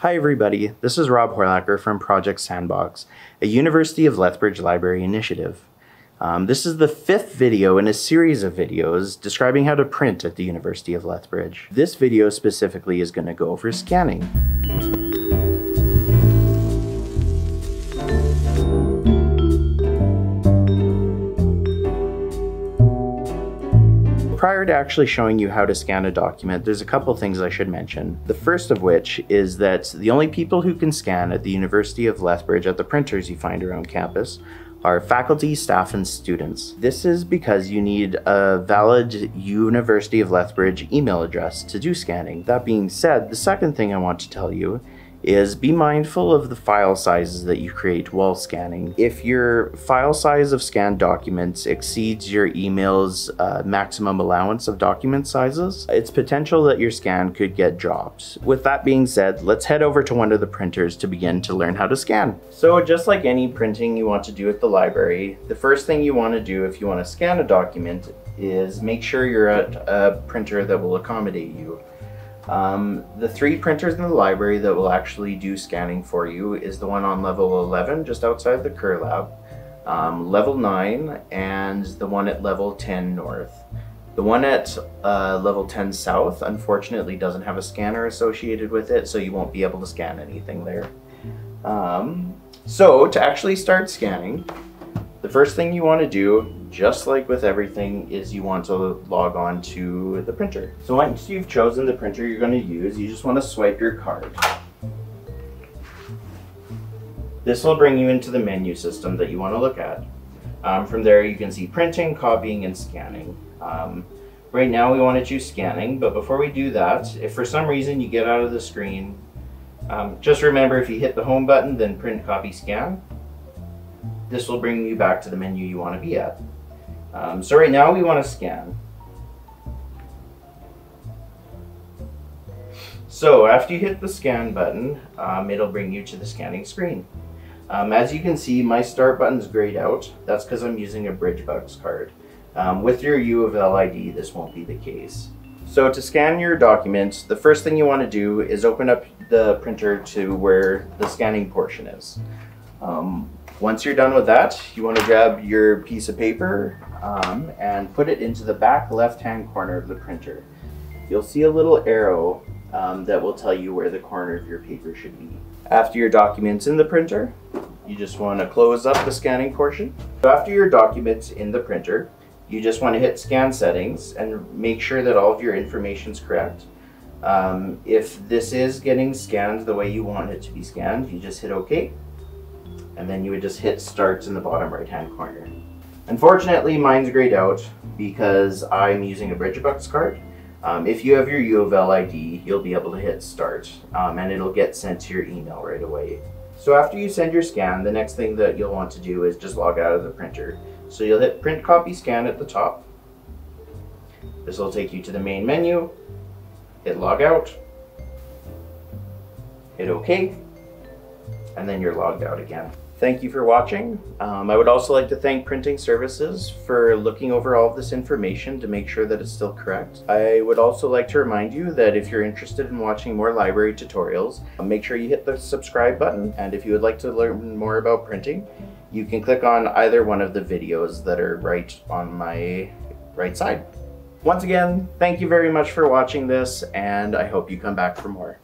Hi everybody, this is Rob Horlacher from Project Sandbox, a University of Lethbridge library initiative. Um, this is the fifth video in a series of videos describing how to print at the University of Lethbridge. This video specifically is going to go over scanning. Prior to actually showing you how to scan a document, there's a couple things I should mention. The first of which is that the only people who can scan at the University of Lethbridge at the printers you find around campus are faculty, staff, and students. This is because you need a valid University of Lethbridge email address to do scanning. That being said, the second thing I want to tell you is be mindful of the file sizes that you create while scanning. If your file size of scanned documents exceeds your email's uh, maximum allowance of document sizes, it's potential that your scan could get dropped. With that being said, let's head over to one of the printers to begin to learn how to scan. So just like any printing you want to do at the library, the first thing you want to do if you want to scan a document is make sure you're at a printer that will accommodate you. Um, the three printers in the library that will actually do scanning for you is the one on level 11 just outside the Kerr Lab, um, level 9, and the one at level 10 north. The one at uh, level 10 south unfortunately doesn't have a scanner associated with it, so you won't be able to scan anything there. Um, so to actually start scanning, the first thing you want to do, just like with everything, is you want to log on to the printer. So once you've chosen the printer you're going to use, you just want to swipe your card. This will bring you into the menu system that you want to look at. Um, from there you can see printing, copying, and scanning. Um, right now we want to choose scanning, but before we do that, if for some reason you get out of the screen, um, just remember if you hit the home button, then print, copy, scan, this will bring you back to the menu you want to be at. Um, so right now we want to scan. So after you hit the scan button, um, it'll bring you to the scanning screen. Um, as you can see, my start button's grayed out. That's because I'm using a BridgeBucks card. Um, with your U of L ID, this won't be the case. So to scan your documents, the first thing you want to do is open up the printer to where the scanning portion is. Um, once you're done with that, you want to grab your piece of paper um, and put it into the back left-hand corner of the printer. You'll see a little arrow um, that will tell you where the corner of your paper should be. After your document's in the printer, you just want to close up the scanning portion. After your document's in the printer, you just want to hit scan settings and make sure that all of your information is correct. Um, if this is getting scanned the way you want it to be scanned, you just hit OK and then you would just hit starts in the bottom right hand corner. Unfortunately, mine's grayed out because I'm using a BridgeBucks card. Um, if you have your U of L ID, you'll be able to hit start um, and it'll get sent to your email right away. So after you send your scan, the next thing that you'll want to do is just log out of the printer. So you'll hit print copy scan at the top. This will take you to the main menu, hit log out, hit OK, and then you're logged out again. Thank you for watching. Um, I would also like to thank Printing Services for looking over all of this information to make sure that it's still correct. I would also like to remind you that if you're interested in watching more library tutorials, make sure you hit the subscribe button. And if you would like to learn more about printing, you can click on either one of the videos that are right on my right side. Once again, thank you very much for watching this, and I hope you come back for more.